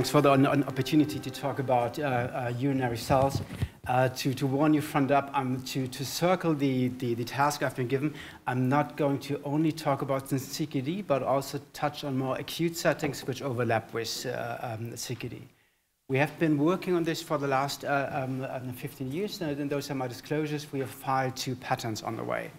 thanks for the opportunity to talk about uh, uh, urinary cells. Uh, to, to warn you front up, um, to, to circle the, the, the, task I've been given, I'm not going to only talk about CKD, but also touch on more acute settings which overlap with uh, um, CKD. We have been working on this for the last uh, um, 15 years, and those are my disclosures. We have filed two patents on the way.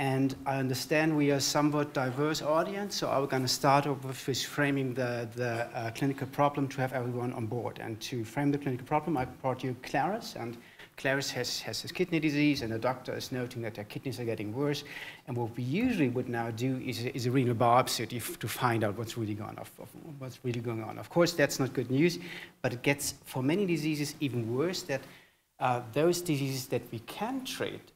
And I understand we are a somewhat diverse audience, so I'm going to start off with framing the, the uh, clinical problem to have everyone on board. And to frame the clinical problem, I brought you Clarice, and Clarice has, has his kidney disease, and the doctor is noting that their kidneys are getting worse. And what we usually would now do is, is a renal biopsy to, to find out what's really going on. What's really going on. Of course, that's not good news, but it gets, for many diseases, even worse that uh, those diseases that we can treat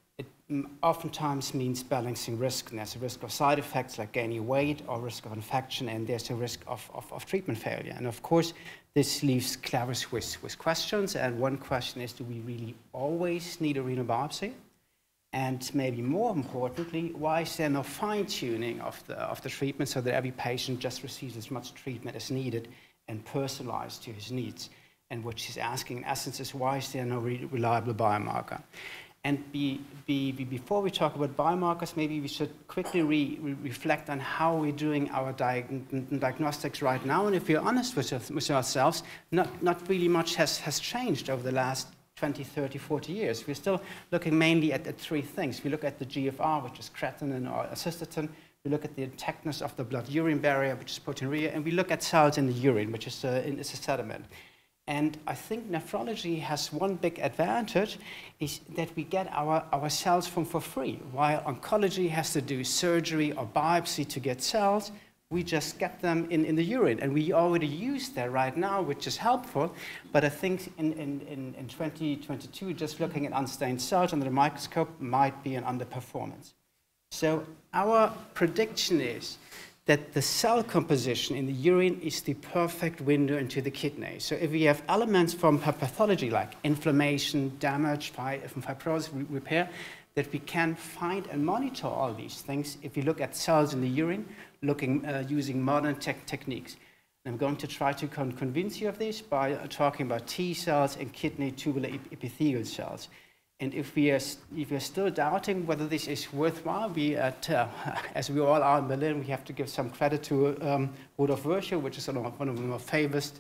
oftentimes means balancing risk. And there's a risk of side effects like gaining weight or risk of infection, and there's a risk of, of, of treatment failure. And of course, this leaves Clarice with, with questions. And one question is, do we really always need a renal biopsy? And maybe more importantly, why is there no fine-tuning of the, of the treatment so that every patient just receives as much treatment as needed and personalized to his needs? And what she's asking, in essence, is why is there no re reliable biomarker? And be, be, be, before we talk about biomarkers, maybe we should quickly re, re reflect on how we're doing our diag diagnostics right now. And if we're honest with, with ourselves, not, not really much has, has changed over the last 20, 30, 40 years. We're still looking mainly at, at three things. We look at the GFR, which is creatinine or cystatin. We look at the intactness of the blood-urine barrier, which is proteinuria. And we look at cells in the urine, which is, uh, is a sediment. And I think nephrology has one big advantage is that we get our, our cells from for free. While oncology has to do surgery or biopsy to get cells, we just get them in, in the urine. And we already use that right now, which is helpful. But I think in, in, in 2022, just looking at unstained cells under the microscope might be an underperformance. So our prediction is that the cell composition in the urine is the perfect window into the kidney. So if we have elements from pathology like inflammation, damage, fibrosis, repair, that we can find and monitor all these things if we look at cells in the urine, looking uh, using modern te techniques. And I'm going to try to con convince you of this by uh, talking about T cells and kidney tubular epithelial cells. And if we, are, if are still doubting whether this is worthwhile, we at, uh, as we all are in Berlin, we have to give some credit to um, Rudolf Virchow, which is one of the most famous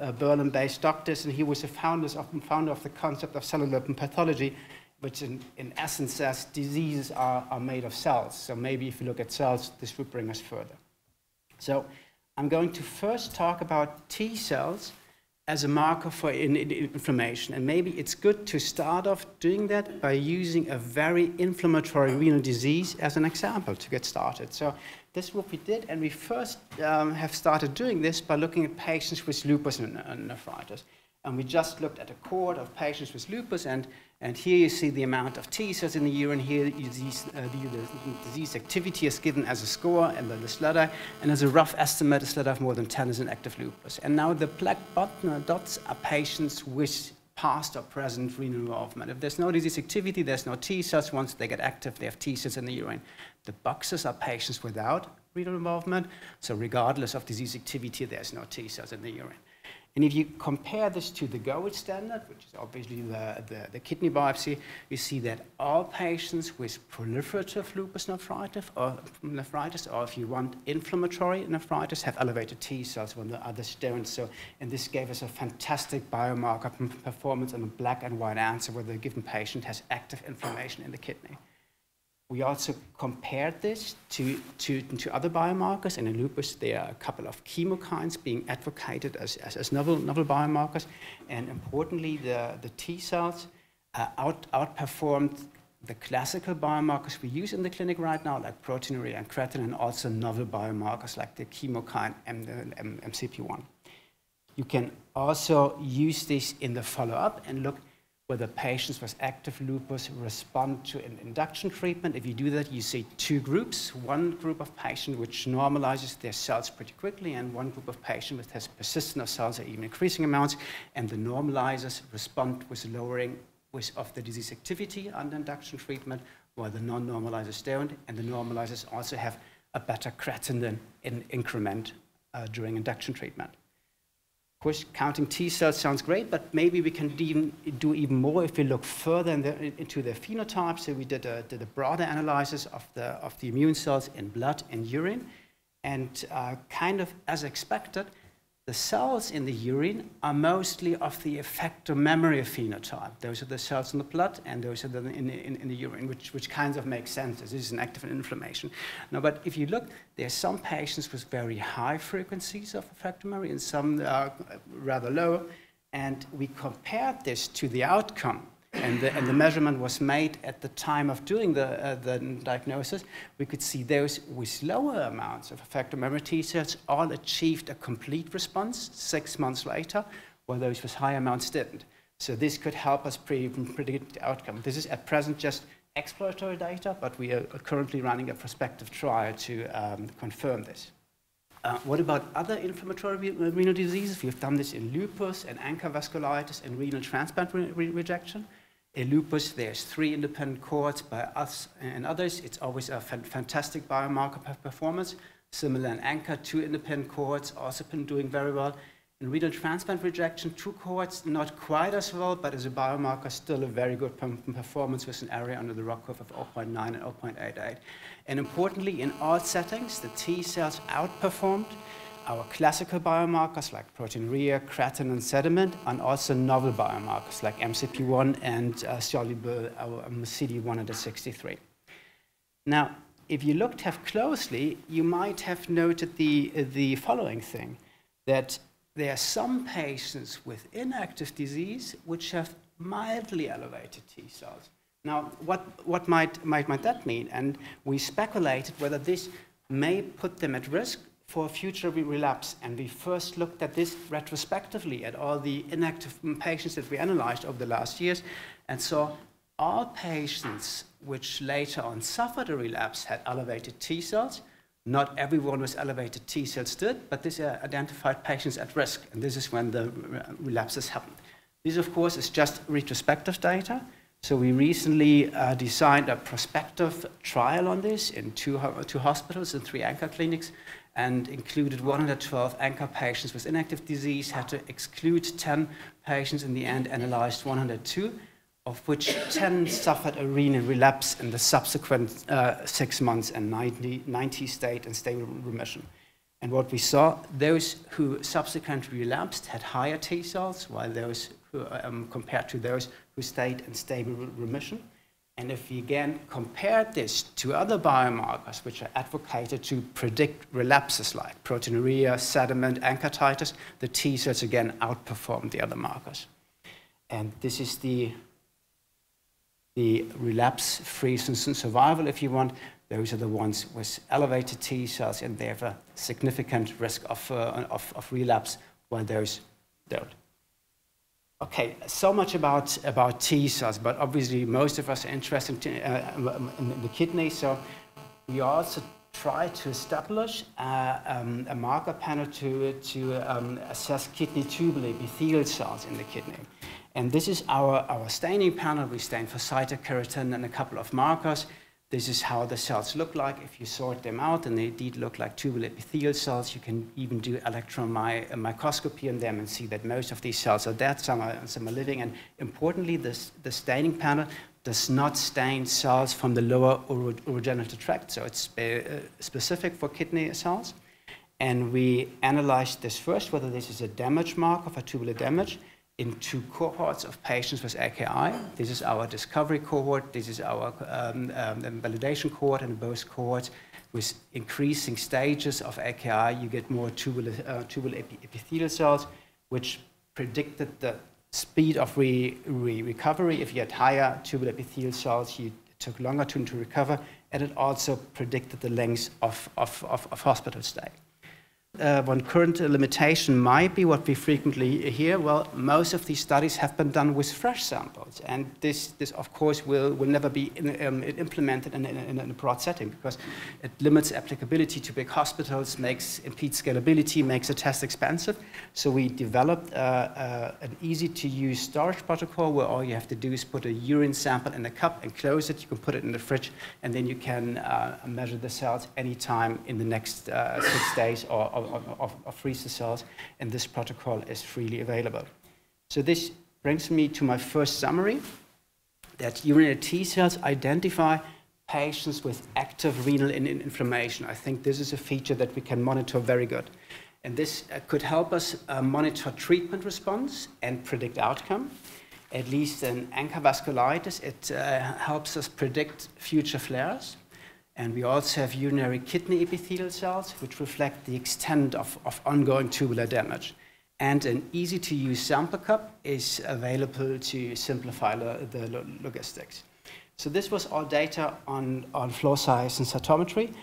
uh, Berlin-based doctors, and he was the founder of, founder of the concept of cellular pathology, which in, in essence says diseases are, are made of cells. So maybe if you look at cells, this would bring us further. So I'm going to first talk about T cells, as a marker for in, in inflammation. And maybe it's good to start off doing that by using a very inflammatory renal disease as an example to get started. So this is what we did, and we first um, have started doing this by looking at patients with lupus and, and nephritis. And we just looked at a cohort of patients with lupus, and, and here you see the amount of T cells in the urine. Here, disease, uh, the, the, disease activity is given as a score, and then the SLEDAI. And as a rough estimate, a SLEDAI of more than 10 is an active lupus. And now the black dots are patients with past or present renal involvement. If there's no disease activity, there's no T cells. Once they get active, they have T cells in the urine. The boxes are patients without renal involvement. So regardless of disease activity, there's no T cells in the urine. And if you compare this to the gold standard, which is obviously the, the, the, kidney biopsy, you see that all patients with proliferative lupus nephritis or, nephritis, or if you want inflammatory nephritis, have elevated T cells when the others don't. So, and this gave us a fantastic biomarker performance and a black and white answer whether a given patient has active inflammation in the kidney. We also compared this to, to, to other biomarkers, and in lupus there are a couple of chemokines being advocated as, as, as novel, novel biomarkers, and importantly, the, the T cells uh, out, outperformed the classical biomarkers we use in the clinic right now, like proteinuria and creatinine, and also novel biomarkers like the chemokine and the MCP1. You can also use this in the follow-up and look whether patients with active lupus respond to an induction treatment. If you do that, you see two groups. One group of patients which normalizes their cells pretty quickly, and one group of patients which has persistent of cells at even increasing amounts, and the normalizers respond with lowering with, of the disease activity under induction treatment, while the non-normalizers don't, and the normalizers also have a better creatinine in increment uh, during induction treatment. Of course, counting T cells sounds great, but maybe we can even do even more if we look further in the, into the phenotype. So we did a, did a, broader analysis of the, of the immune cells in blood and urine. And uh, kind of as expected, the cells in the urine are mostly of the effector memory phenotype. Those are the cells in the blood, and those are the in, in, in the urine, which, which kind of makes sense. This is an active inflammation. Now, but if you look, there are some patients with very high frequencies of effector memory and some are rather low. And we compared this to the outcome and the, and the, measurement was made at the time of doing the, uh, the diagnosis, we could see those with lower amounts of effector memory T cells all achieved a complete response six months later, while those with high amounts didn't. So this could help us pre predict the outcome. This is at present just exploratory data, but we are currently running a prospective trial to um, confirm this. Uh, what about other inflammatory renal diseases? We've done this in lupus and ANCA vasculitis and renal transplant re rejection. Lupus, there's three independent cohorts by us and others. It's always a fantastic biomarker performance. Similar in ANCA, two independent cohorts also been doing very well. In renal transplant rejection, two cohorts, not quite as well, but as a biomarker, still a very good performance with an area under the ROC curve of 0.9 and 0.88. And importantly, in all settings, the T cells outperformed our classical biomarkers like proteinuria, creatinine, and sediment, and also novel biomarkers like MCP1 and uh, soluble um, CD163. Now, if you looked have closely, you might have noted the, uh, the following thing, that there are some patients with inactive disease which have mildly elevated T cells. Now, what, what might, might, might that mean? And we speculated whether this may put them at risk for future relapse. And we first looked at this retrospectively at all the inactive patients that we analyzed over the last years and saw all patients which later on suffered a relapse had elevated T cells. Not everyone with elevated T cells did, but this identified patients at risk, and this is when the relapses happened. This, of course, is just retrospective data. So we recently uh, designed a prospective trial on this in two, two hospitals and three ANCA clinics, and included 112 ANCA patients with inactive disease, had to exclude 10 patients in the end, analyzed 102, of which 10 suffered a renal relapse in the subsequent uh, six months and 90, 90 stayed in stable remission. And what we saw, those who subsequently relapsed had higher T cells, while those who, um, compared to those who stayed in stable remission. And if we again compare this to other biomarkers which are advocated to predict relapses like proteinuria, sediment, ANCA the T cells again outperform the other markers. And this is the, the relapse-free survival, if you want. Those are the ones with elevated T cells, and they have a significant risk of, uh, of, of relapse, while those don't. Okay, so much about, about T cells, but obviously most of us are interested in, uh, in the kidney, so we also try to establish uh, um, a marker panel to, to um, assess kidney tubular epithelial cells in the kidney. And this is our, our staining panel. We stain for cytokeratin and a couple of markers. This is how the cells look like. If you sort them out, and they indeed look like tubular epithelial cells, you can even do electron microscopy on them and see that most of these cells are dead, some are, some are living. And importantly, this, the staining panel does not stain cells from the lower urogenital tract, so it's spe uh, specific for kidney cells. And we analyzed this first, whether this is a damage marker for tubular damage, in two cohorts of patients with AKI. This is our discovery cohort, this is our um, um, validation cohort, and both cohorts with increasing stages of AKI, you get more tubular, uh, epithelial cells, which predicted the speed of re re recovery. If you had higher tubular epithelial cells, you, took longer to, to recover, and it also predicted the length of, of, of, of hospital stay uh, one current limitation might be what we frequently hear. Well, most of these studies have been done with fresh samples, and this, this of course, will, will never be in, um, implemented in, in, in, a broad setting because it limits applicability to big hospitals, makes impedes scalability, makes a test expensive. So we developed uh, uh, an easy-to-use storage protocol where all you have to do is put a urine sample in a cup and close it. You can put it in the fridge, and then you can uh, measure the cells anytime in the next uh, six days or, or of, of, of freeze the cells, and this protocol is freely available. So this brings me to my first summary, that urinary T cells identify patients with active renal in inflammation. I think this is a feature that we can monitor very good. And this uh, could help us uh, monitor treatment response and predict outcome. At least in ANCA vasculitis, it uh, helps us predict future flares. And we also have urinary kidney epithelial cells, which reflect the extent of, of ongoing tubular damage. And an easy-to-use sample cup is available to simplify lo the logistics. So this was all data on, on flow size and cytometry.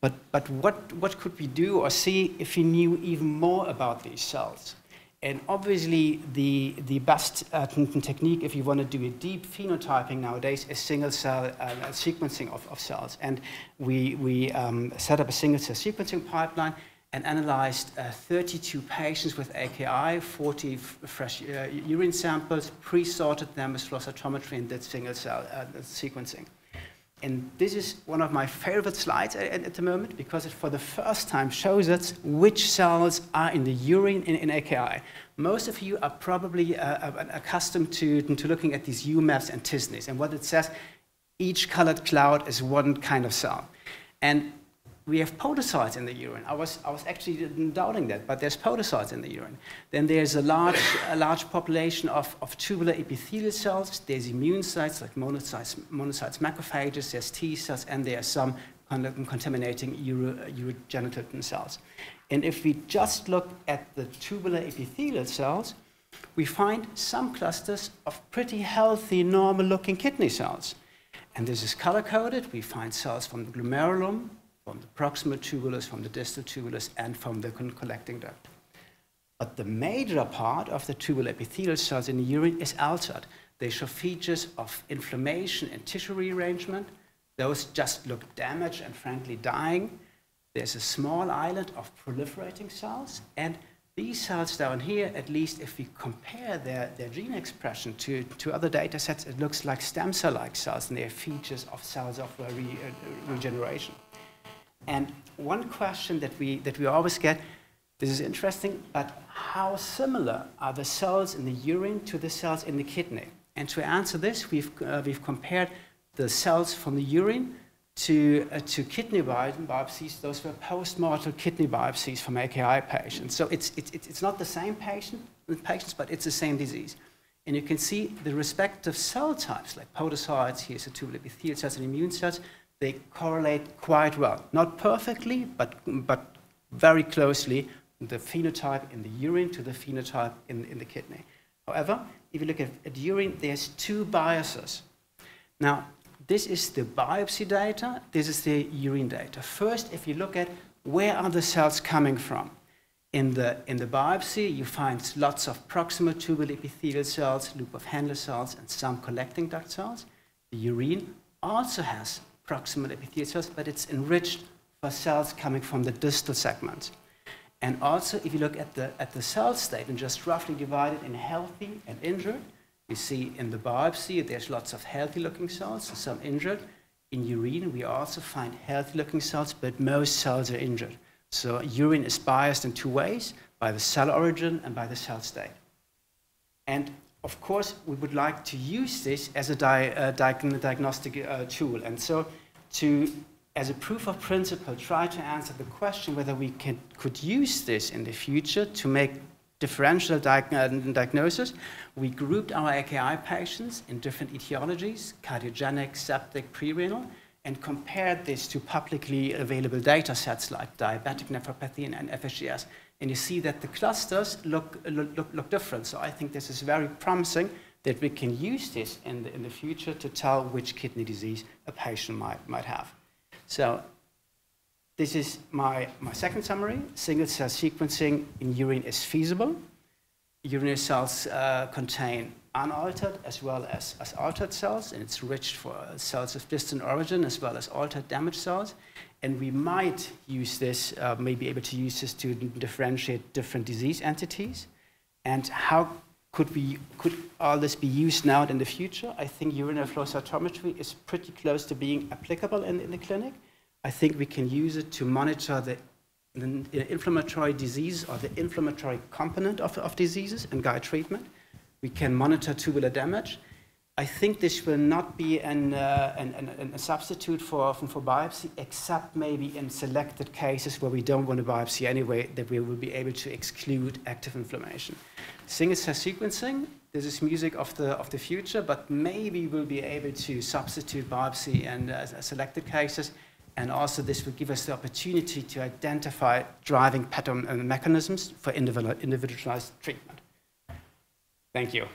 But, but what, what could we do or see if we knew even more about these cells? And obviously, the, the best uh, technique, if you want to do a deep phenotyping nowadays, is single cell uh, sequencing of, of cells. And we, we um, set up a single cell sequencing pipeline and analyzed uh, 32 patients with AKI, 40 fresh uh, urine samples, pre-sorted them with flow cytometry, and did single cell uh, sequencing. And this is one of my favorite slides at, at, the moment because it for the first time shows us which cells are in the urine in, in AKI. Most of you are probably uh, uh, accustomed to, to looking at these UMAPs and t-SNEs. And what it says, each colored cloud is one kind of cell. And we have podocytes in the urine. I was, I was actually doubting that, but there's podocytes in the urine. Then there's a large, a large population of, of tubular epithelial cells. There's immune sites like monocytes, monocytes macrophages, there's T cells, and there are some contaminating uro, urogenital cells. And if we just look at the tubular epithelial cells, we find some clusters of pretty healthy, normal-looking kidney cells. And this is color-coded. We find cells from the glomerulum, from the proximal tubulus, from the distal tubulus, and from the collecting duct. But the major part of the tubular epithelial cells in the urine is altered. They show features of inflammation and tissue rearrangement. Those just look damaged and frankly dying. There's a small island of proliferating cells, and these cells down here, at least if we compare their, their gene expression to, to other data sets, it looks like stem cell-like cells, and they have features of cells of re, uh, regeneration. And one question that we, that we always get, this is interesting, but how similar are the cells in the urine to the cells in the kidney? And to answer this, we've, uh, we've compared the cells from the urine to, uh, to kidney biopsies. Those were post-mortem kidney biopsies from AKI patients. So it's, it's, it's not the same patient, patients, but it's the same disease. And you can see the respective cell types, like podocytes, here's the tubular epithelial cells and immune cells, they correlate quite well. Not perfectly, but, but very closely, the phenotype in the urine to the phenotype in, in the kidney. However, if you look at, at urine, there's two biases. Now, this is the biopsy data, this is the urine data. First, if you look at where are the cells coming from? In the, in the biopsy, you find lots of proximal tubular epithelial cells, loop of Henle cells, and some collecting duct cells. The urine also has proximal epithelial cells, but it's enriched for cells coming from the distal segment. And also, if you look at the, at the cell state and just roughly divide it in healthy and injured, you see in the biopsy there's lots of healthy looking cells, some injured. In urine, we also find healthy looking cells, but most cells are injured. So urine is biased in two ways, by the cell origin and by the cell state. And of course, we would like to use this as a di uh, diagnostic uh, tool. And so to, as a proof of principle, try to answer the question whether we can, could use this in the future to make differential diag uh, diagnosis, we grouped our AKI patients in different etiologies, cardiogenic, septic, prerenal, and compared this to publicly available data sets like diabetic nephropathy and, FSGS and you see that the clusters look, look, look different. So I think this is very promising that we can use this in the, in the future to tell which kidney disease a patient might, might have. So this is my, my second summary. Single cell sequencing in urine is feasible. Urinary cells uh, contain unaltered as well as, as altered cells, and it's rich for cells of distant origin as well as altered damaged cells. And we might use this, uh, may be able to use this to differentiate different disease entities. And how could, we, could all this be used now and in the future? I think urinary flow cytometry is pretty close to being applicable in, in the clinic. I think we can use it to monitor the the inflammatory disease or the inflammatory component of, of diseases and guide treatment. We can monitor tubular damage. I think this will not be an, uh, an, an, a substitute for, for biopsy, except maybe in selected cases where we don't want a biopsy anyway, that we will be able to exclude active inflammation. Single-cell sequencing, this is music of the, of the future, but maybe we'll be able to substitute biopsy in uh, selected cases, and also this will give us the opportunity to identify driving pattern and mechanisms for individualized treatment. Thank you.